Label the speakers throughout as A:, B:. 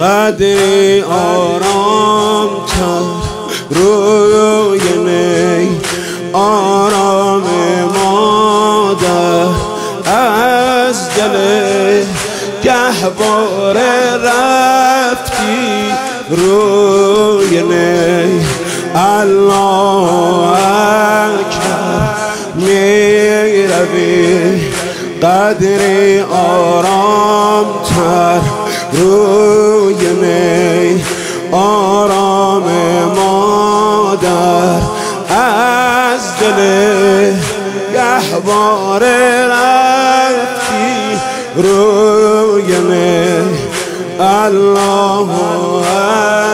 A: قدری آرام تر روی نی آرام مادر. از دل گهبار رفتی. روی نی الله اکبر. می روی قدری آرام تر روی می آرام مادر از دل گهبار رفتی روی می. الله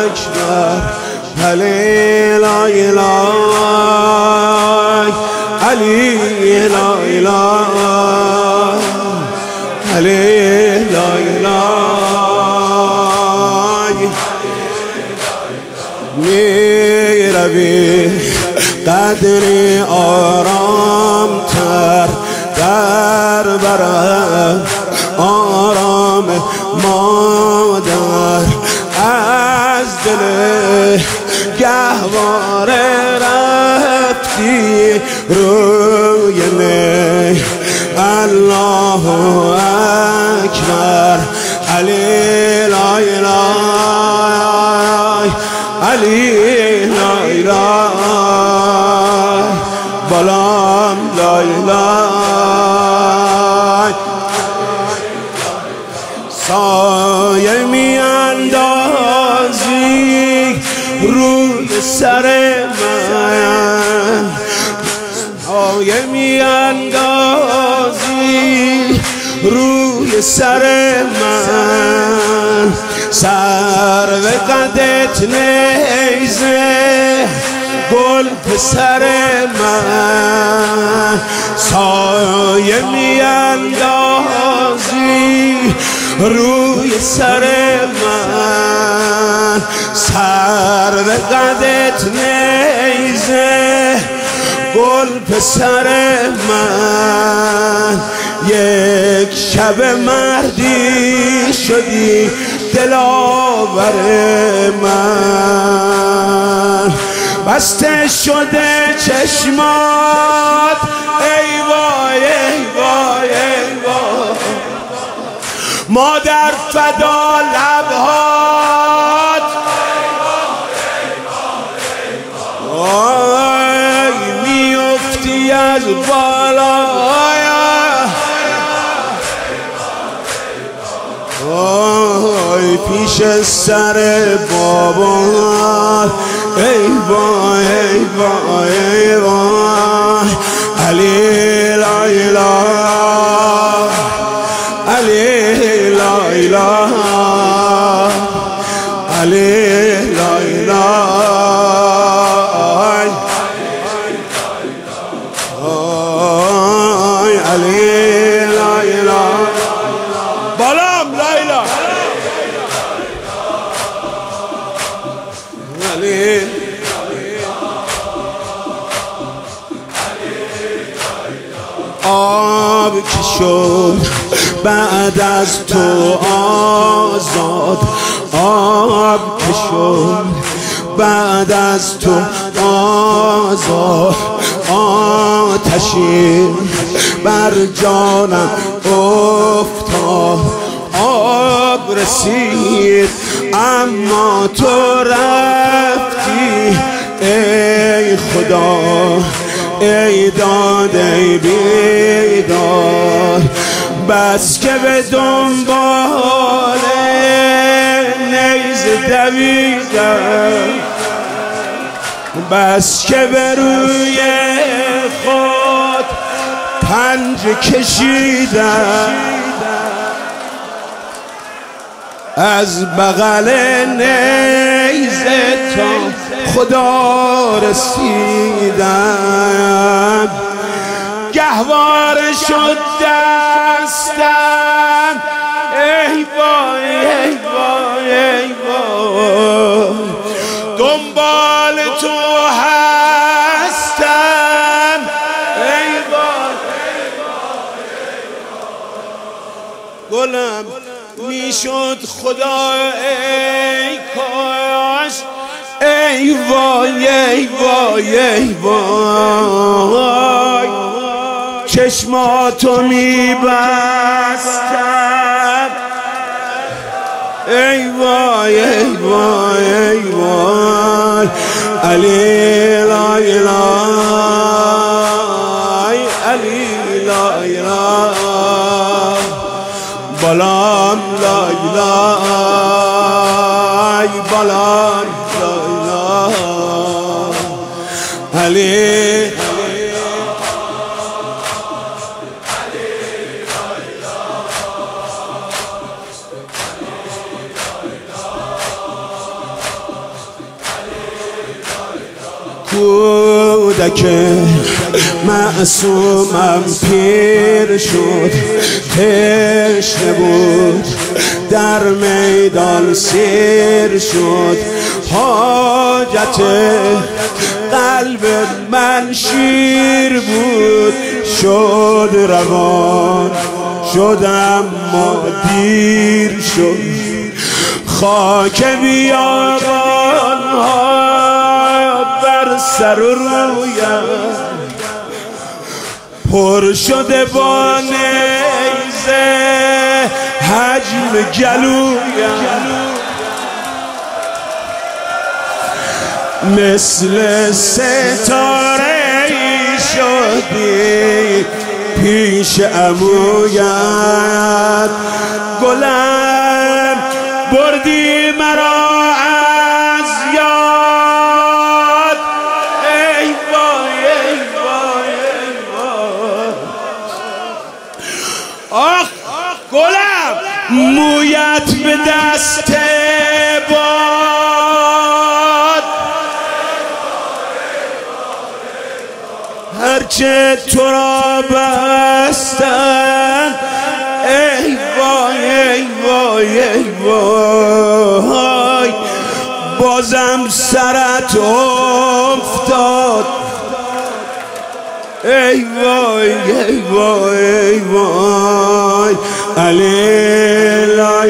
A: اکبر. علی لا اله علی لا اله علی لا اله می روی قدری آرام تر در برم آرام مادر. از دل گهوار رفتی روی بلام لا اله سایه می اندازی روی سر من سایه می اندازی روی سر من سر و قدت نیزه گل پسر من سایه می اندازی روی سر من. سر و قدت نیزه گل پسر من. یک شب مردی شدی دلاور من. بسته شده چشمات. ای وای ای وای ای وای. مادر فدا لبهات. آی میفتی از بالا آی پیش سر بابا. ای وای ای وای ای وای. علی لا اله علی لا اله علی لا اله علی اله اله علی آب که شد بعد از تو آزاد؟ آب که شد بعد از تو آزاد؟ آتشی بر جانم افتاد. آب رسید اما تو رفتی. ای خدا ای داد ای بیداد بس که به دنبال نیز دویدم. بس که به روی خود پنج کشیدم. از بغل نیزه تا خدا رسیدم. گهوار شد دستم. ای وای ای وای ای وای. دنبال تو هستم. ای وای گل گلم می‌شد خدا ای کاش. ای وای ای وای ای وای چشماتو میبستم ای وای ای وای ای وای علی لا علی لا بالام لا بالام لا علی کودک معصومم پیر شد تشنه بود در میدان سیر شد. حاجت قلب من شیر بود. شد روان شدم ما دیر شد. خاک بیابان ها بر سر و رویم پر شده با نیزه حجم گلویم. مثل ستاره شدی. پیش امویت گلم بردی مرا از یاد. ای وای ای وای ای وای. آخ گلم مویت به دست هرچه تو را بستن. ای وای ای وای ای وای. بازم سرت افتاد. ای وای ای وای ای وای. علی لا